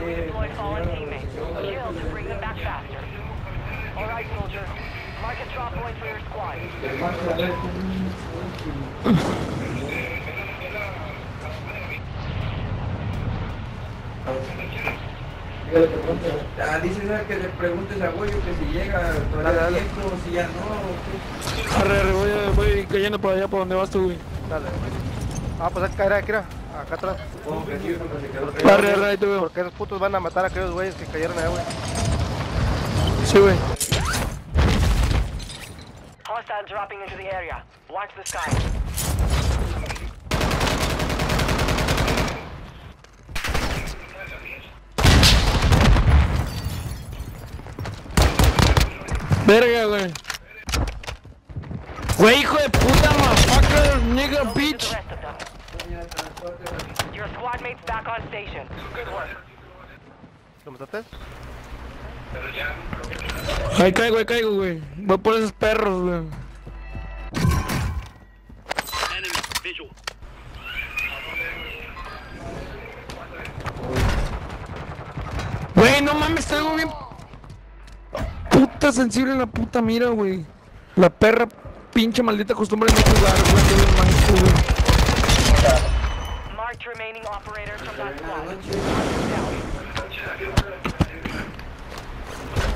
redeploy fallen teammates. Kill to bring them back faster. All right, soldier. Mark a drop point for your squad. Ah, dice César que le preguntes a Goyo que si llega todavía Dale, dale. tiempo, si ya no. Arre, voy, voy cayendo para allá, para donde vas tú, güey. Dale. Ah, pues acá era, aquí era. Acá atrás. Supongo que sí, porque esos putos van a matar a aquellos güeyes que cayeron allá, güey. Sí, güey. Hostiles dropping into the area. Watch the sky. Verga, güey. Güey, hijo de puta, motherfucker, nigga, bitch. the rest of them. Your squad mates back on station. Good work. ¿Lo mataste? Ahí caigo, ahí caigo, güey. Voy por esos perros, güey. Güey, no mames, traigo bien puta sensible en la puta mira, güey. La perra pinche maldita costumbre de no jugar, güey. bien manco, güey. Marked remaining operators from that.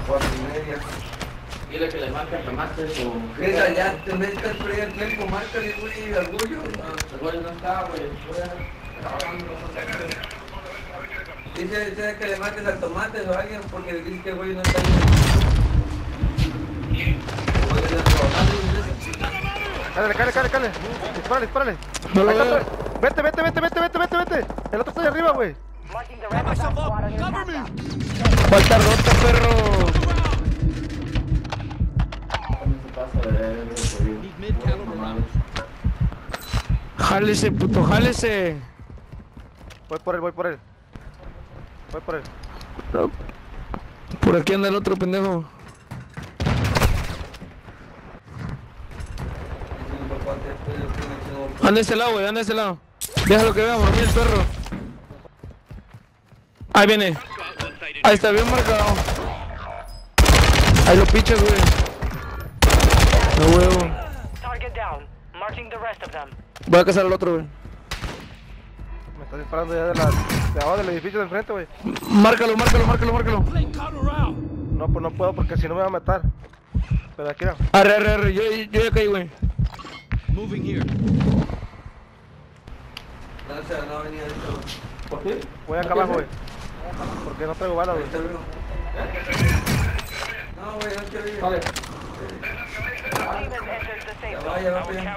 Cuatro y media. Dile que le marca tomates o... César, ya te metes el primer tiempo, márcale, güey, orgullo. El güey no está, güey. Dice, dice que le marques al tomate o a alguien porque dice que el güey no está ahí. Cállale, cállale, cállale, cállale. Dispárale, dispárale. No lo veo. Vete, vete, vete, vete, vete, vete, vete. El otro está ahí arriba, güey. Falta rota, perro. Jálese, puto, jálese. Voy por él, voy por él. Voy por él. Por aquí anda el otro pendejo. Anda de este lado, güey, anda de este lado. Déjalo que vea, por mí el perro. Ahí viene. Ahí está bien marcado. Ahí lo pichas, güey. No huevo. Voy a cazar al otro, güey. Me está disparando ya de, la, de abajo del edificio de enfrente, güey. Márcalo, márcalo, márcalo, márcalo. No, pues no puedo porque si no me va a matar. Pero aquí era. Arre, arre, arre. Yo, yo ya caí, güey. Moving here. No, o sea, no venía esto. ¿Por qué? Voy acá abajo, güey. Porque no traigo balas, güey. No, güey, no te veo. Vale. Ya zone. va, ya va, bien.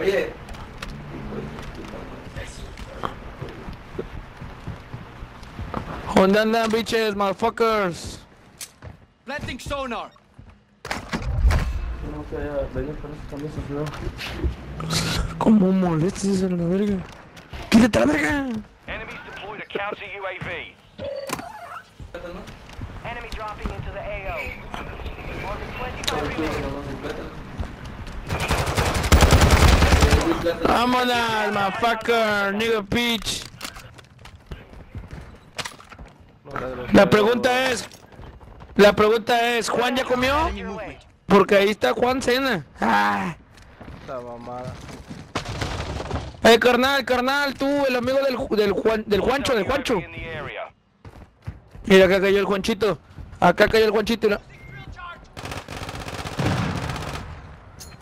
Oye, ¿Dónde andan, bitches, motherfuckers? Planting sonar. No que haya venido con esas camisas, ¿no? ¿Cómo molestas a la verga? ¡Quítate a la verga! Enemies deployed a counter UAV. Enemy dropping into the AO. More than 25 remaining. Vámonos, motherfucker, nigga bitch. La pregunta es, la pregunta es, ¿Juan ya comió? Porque ahí está Juan Cena. Ah. Esta mamada. Eh, carnal, carnal, tú, el amigo del, del Juan, del Juancho, del Juancho. Mira, acá cayó el Juanchito. Acá cayó el Juanchito.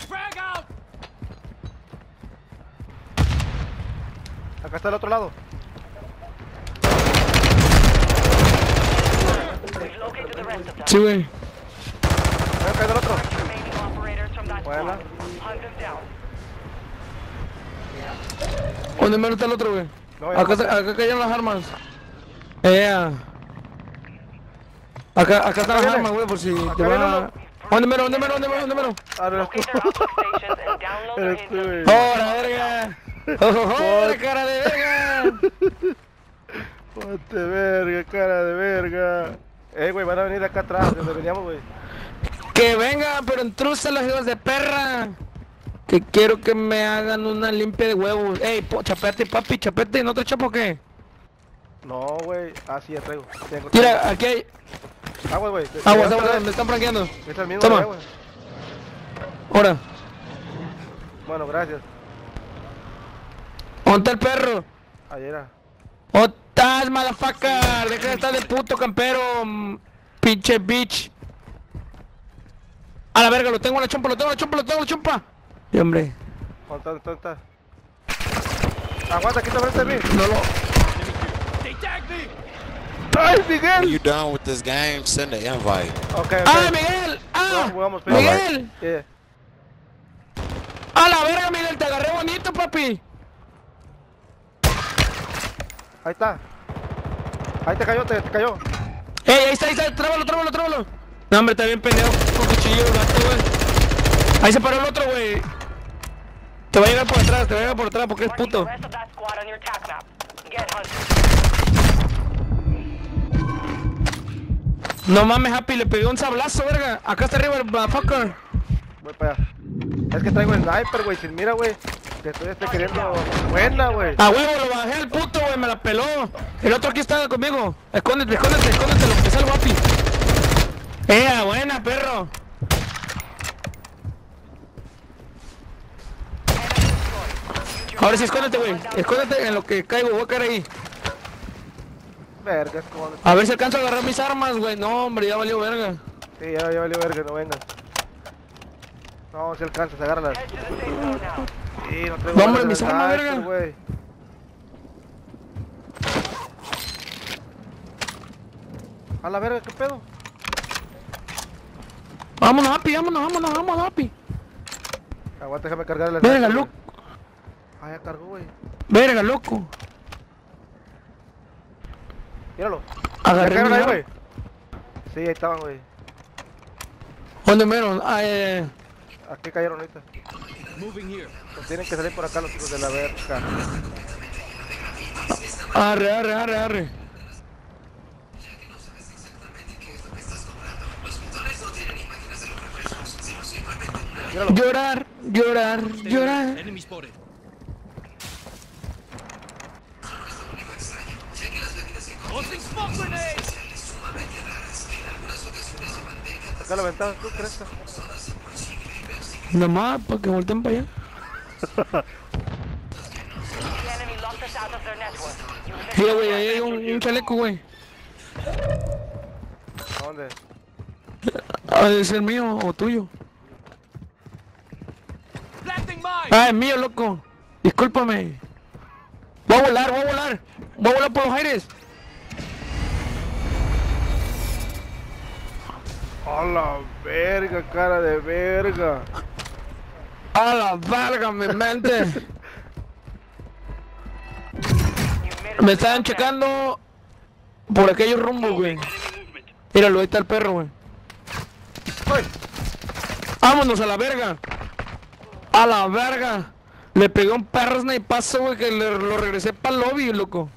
Frag out. Acá está el otro lado. Sí, güey. Acá está el otro. Remaining operators from that Buena. squad. Hunt them down. ¿Dónde menos está el otro, güey? No, Acá, acá cayeron las armas. Eh. Acá, acá están las armas, güey, por si te viene va. uno. ¿Dónde mero, dónde mero, dónde mero, dónde mero? Ah, güey. ¡Hora, verga! ¡Hora, cara de verga! Ponte verga, cara de verga. Eh, güey, van a venir acá atrás, de donde veníamos, güey. ¡Que vengan, pero intrusa los hijos de perra! Que quiero que me hagan una limpia de huevos. ¡Ey, po, chapete, papi, chapete! ¿No te chapo qué? No, güey. Ah, sí, ya traigo. Tengo, Mira, aquí hay Agua, güey. aguas, me están franqueando. Es el mismo, Toma. agua. Ahora, Bueno, gracias. ¿dónde el perro? Ayer era. ¿Dónde estás, motherfucker? Deja de estar de puto campero, mm, pinche bitch. A la verga, lo tengo en la chompa, lo tengo en la chompa, lo tengo en la chompa. Y hombre, ¿Dónde está? ¿Dónde está? Aguanta, aquí está frente de mí. no lo... ¡Ay, Miguel! you done with this game, send an invite. Ok, ok. ¡Ah, Miguel! ¡Ah! Jugamos, ¡Miguel! Yeah. ¡A la verga, Miguel! Te agarré bonito, papi. Ahí está. Ahí te cayó, te, te cayó. ¡Ey, ahí está, ahí está! ¡Trábalo, trábalo, trábalo! No, hombre, está bien pendejo con cuchillo, gato, güey. Ahí se paró el otro, güey. Te va a llegar por atrás, te va a llegar por atrás porque es puto. No mames, Happy, le pegué un sablazo, verga. Acá está arriba el motherfucker. Voy para allá. Es que traigo el sniper, güey. Sin mira, güey. Que estoy este, queriendo. Buena, güey. A huevo, lo bajé al puto, güey, me la peló. El otro aquí está conmigo. Escóndete, escóndete, escóndete, lo que salgo, Happy. ¡Eh, buena, perro! Ahora sí, escóndete, güey. Escóndete en lo que caigo, voy a caer ahí. Verga, es como. A ver si alcanzo a agarrar mis armas, güey. No, hombre, ya valió verga. Sí, ya, ya valió verga, no vengas. No, si alcanzas, agárralas. Sí, no traigo No, hombre, en mis armas, verga. güey. A la verga, ¿qué pedo? Vámonos, Happy, vámonos, vámonos, vámonos, Happy. Aguanta, déjame cargar el Verga, loco. Ah, ya cargó, güey. Verga, loco. Míralo. Agarré ¿Ya cayeron mi ahí, güey? Sí, ahí estaban, güey. ¿Dónde mero? Ah, eh, eh. Aquí cayeron ahorita. Moving here. Pues tienen que salir por acá los hijos de la verga. Arre, arre, arre, arre. Míralo. Llorar, llorar, llorar. Acá la ventana, tú crees. Nada más para que volteen para allá. Mira, güey, ahí hay un, un chaleco, güey. ¿A dónde? Ah, ¿Es el mío o tuyo? Planting mine! Ah, es mío, loco. Discúlpame. Voy a volar, voy a volar. Voy a volar por los aires. A la verga, cara de verga. A la verga, mi mente. Me estaban checando por aquellos rumbos, güey. Míralo, ahí está el perro, güey. Vámonos a la verga. A la verga. Le pegué un perro snipazo, güey, que le, lo regresé para el lobby, loco.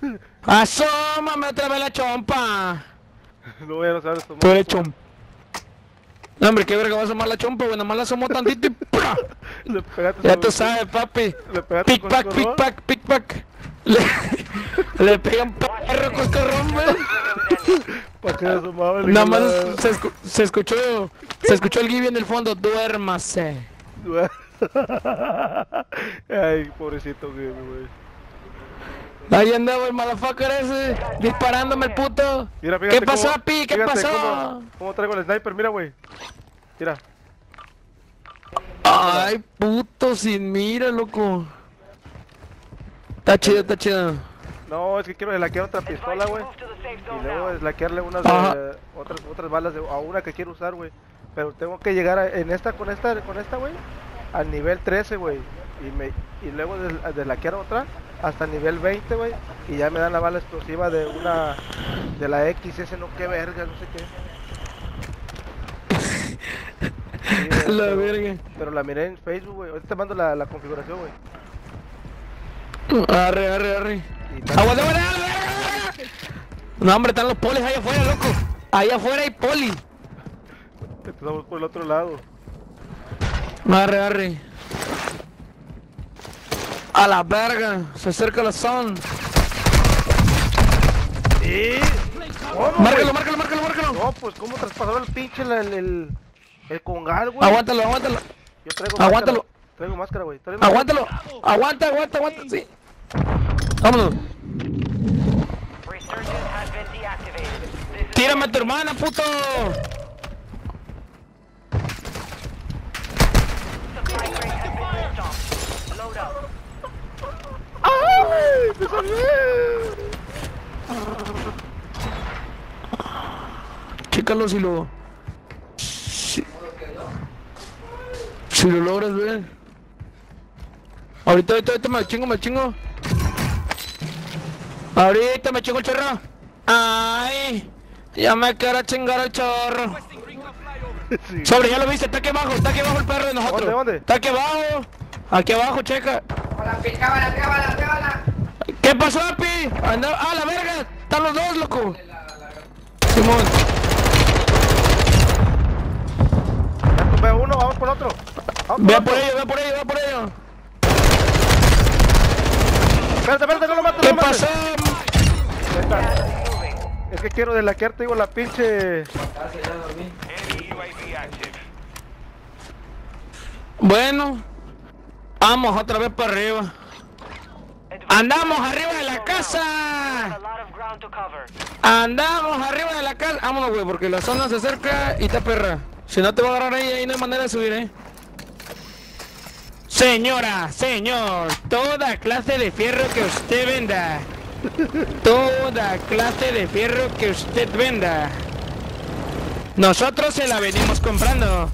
Asómame otra vez la chompa. No, ya no sabes tomar. Tú eres chompa. No, hombre, qué verga va a asomar la chompa, güey. Nada más la asomó tantito y ¡pra! Le pegaste Ya tú sabes, papi. Le pegaste con Pickpack, coscorrón. pickpack, pickpack. Le, le pega un perro coscorrón, güey. ¿Para qué asomaba el Nada más se, escu- se escuchó, se escuchó el Gibby en el fondo. Duérmase. Ay, pobrecito güey, güey. Ahí andaba el motherfucker ese, disparándome el puto. Mira, ¿Qué pasó, cómo- Pi? ¿Qué pasó? Cómo, cómo traigo el sniper? Mira, güey. Mira. Ay, puto, sin mira, loco. Está chido, está chido. No, es que quiero deslaquear otra pistola, güey. Y luego deslaquearle unas de, otras otras balas de, a una que quiero usar, güey. Pero tengo que llegar a- en esta con esta con esta, güey, al nivel 13, güey. Y me y luego des- deslaquear otra hasta el nivel 20, güey, y ya me dan la bala explosiva de una de la XS, no qué verga, no sé qué. Sí, La pero- verga. Pero la miré en Facebook, güey. Ahorita te mando la, la configuración, güey. Arre, arre, arre. Y ¡Aguanta, aguanta! No, hombre, están los polis allá afuera, loco. Allá afuera hay poli. Estamos por el otro lado. Arre, arre. A la verga, se acerca la zona. ¿Eh? ¿Cómo, Márcalo, márcalo, márcalo, márcalo. No, pues, ¿cómo traspasó el pinche el, el, el, congal, güey? Aguántalo, aguántalo. Yo traigo Aguántalo. máscara. Traigo máscara, güey. Aguántalo. Aguanta, aguanta, aguanta, sí. Vámonos. Tírame a tu hermana, puto. ¡Ay! ¡Me salvé! Chécalo si lo. Si, si lo logras ver. Ahorita, ahorita, ahorita me chingo, me chingo. Ahorita me chingo el chorro. Ay, ya me quiero chingar el chorro. Sí. Sobre, ya lo viste, está aquí abajo, está aquí abajo el perro de nosotros. ¿Dónde, dónde? Está aquí abajo. Aquí abajo, checa. ¿Qué pasó, Api? Anda, ah, la verga. Están los dos, loco. Simón. Tumbé uno, vamos por otro. Vamos Ve por ello, ve por ello, ve por ello. Espérate, espérate, no lo mates, ¿Qué no lo mates. pasó? Es que quiero delaquear, te digo, la pinche... Bueno, vamos otra vez para arriba. Andamos arriba de la casa. Andamos arriba de la casa. Vámonos, güey, porque la zona se acerca y está perra. Si no te va a agarrar ahí, ahí no hay manera de subir, eh. Señora, señor, toda clase de fierro que usted venda. Toda clase de fierro que usted venda. Nosotros se la venimos comprando.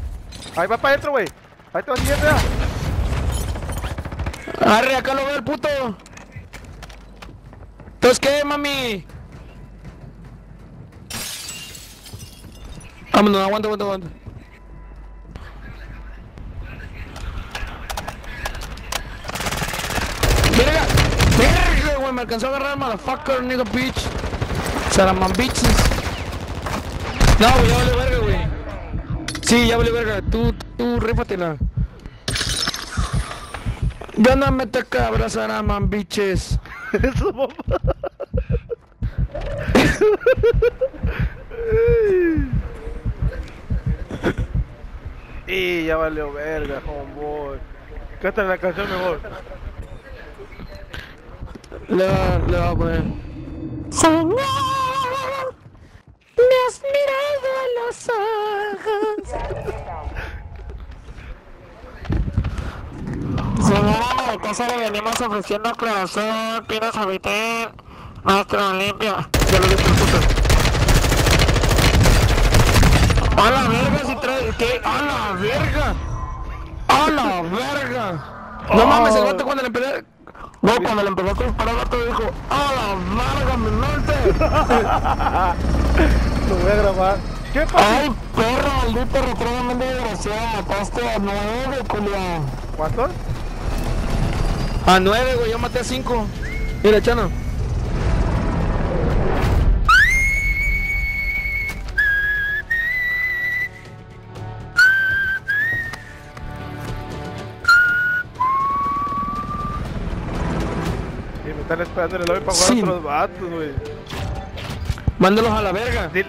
Ahí va para adentro, güey. Ahí te va siguiendo ya. Arre, acá lo veo el puto. ¿Entonces qué, mami? Vámonos, aguanta, aguanta, aguanta. Me alcanzó a agarrar motherfucker, nigga bitch. Salaman bitches. No, güey, ya vale verga, güey. Sí, ya vale verga, tú, tú, rífatela. Ya no me toca abrazar a man bitches. Eso, mamá. y ya valió verga, homeboy. Cántale la canción mejor. Le va, le va a poner. Señor, me has mirado a los ojos. Señora, de casa le venimos ofreciendo clorazol, pinos habité, maestro limpia. Ya lo dije, puto. A la verga si trae, ¿qué? A la verga. A la verga. No mames, el vato cuando le empezó... No, cuando le empezó a disparar, el dijo, ¡A la verga, mi! Lo voy a grabar. ¿Qué pasa? ¡Ay, perro, maldito retrogradamente desgraciado! Mataste a nueve, culiao. ¿Cuántos? A nueve, güey, yo maté a cinco. Mira, Chano. Están esperando en el lobby para jugar Sí. a otros vatos, güey. Mándalos a la verga. Dile,